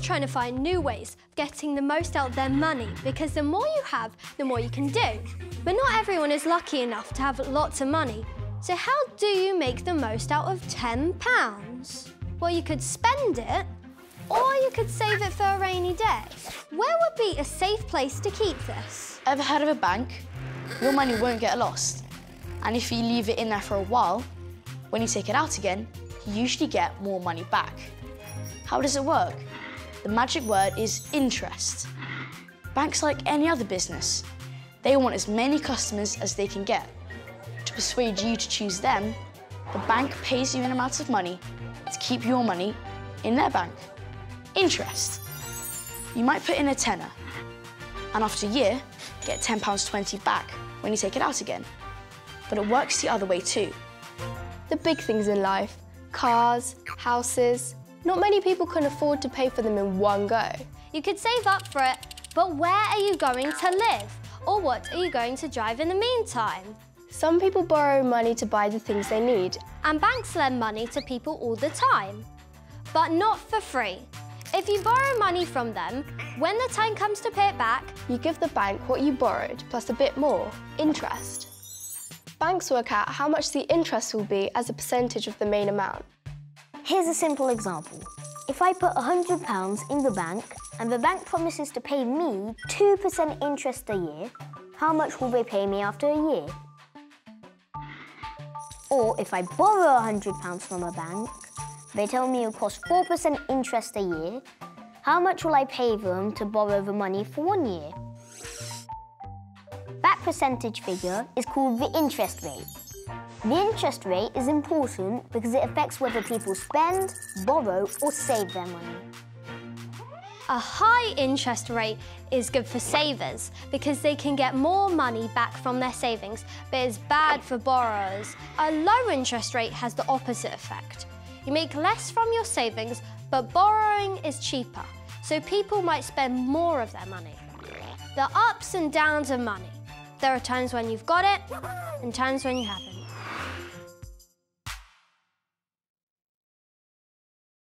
trying to find new ways of getting the most out of their money because the more you have, the more you can do. But not everyone is lucky enough to have lots of money. So how do you make the most out of £10? Well, you could spend it, or you could save it for a rainy day. Where would be a safe place to keep this? Ever heard of a bank? Your money won't get lost. And if you leave it in there for a while, when you take it out again, you usually get more money back. How does it work? The magic word is interest. Banks like any other business. They want as many customers as they can get. To persuade you to choose them, the bank pays you an amount of money to keep your money in their bank. Interest. You might put in a tenner, and after a year, get £10.20 back when you take it out again. But it works the other way too. The big things in life, cars, houses, not many people can afford to pay for them in one go. You could save up for it, but where are you going to live? Or what are you going to drive in the meantime? Some people borrow money to buy the things they need. And banks lend money to people all the time. But not for free. If you borrow money from them, when the time comes to pay it back, you give the bank what you borrowed plus a bit more, interest. Banks work out how much the interest will be as a percentage of the main amount. Here's a simple example. If I put £100 in the bank and the bank promises to pay me 2% interest a year, how much will they pay me after a year? Or if I borrow £100 from a bank, they tell me it costs 4% interest a year, how much will I pay them to borrow the money for one year? That percentage figure is called the interest rate. The interest rate is important because it affects whether people spend, borrow or save their money. A high interest rate is good for savers because they can get more money back from their savings, but it's bad for borrowers. A low interest rate has the opposite effect. You make less from your savings, but borrowing is cheaper, so people might spend more of their money. The ups and downs of money. There are times when you've got it and times when you haven't.